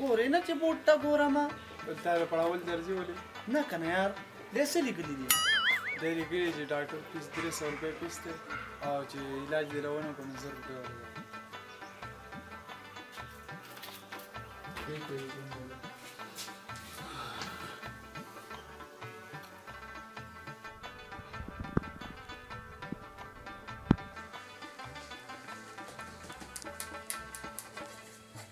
ګورې نه چې بوټ ته ګورم تا د پړاول درځي ولې نه کنه یار دې څه لیکلي دي دې لیکلي چې ډاکټر فیس درې سوه روپۍ فیس دی او چې علاج دې راونه کړو نو زر روپۍ ورکوي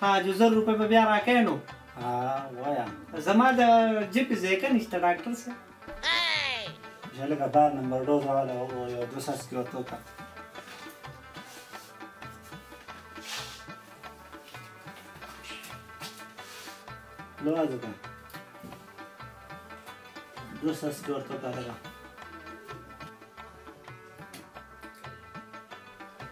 حاجو زر روپۍ به بیا راکې نو. ها وایه. زما د جیب زیکه نشته ډاکټر صاحب. شه لکه دا نمبر ډوز والا او یو دو سرس کې ورته وکړه. لو هذا ده دو سرس کې ورته وکړه لکه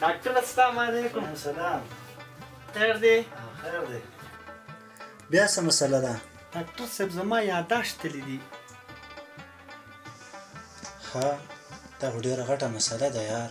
ډاکټر السلام علیکم سلام خیر دی خیر دی بیا څه مسله ده ډاکټر صاحب زما یاداشت تللی دی ها دا ډیره غټه مسله ده یار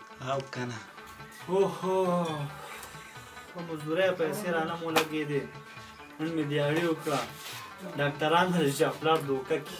او کنه اوهو په مزدورۍ پیسې رانه مو لګېدې نن مې دیاړي وکړه ډاکټران لري چې افلار دوکه کړي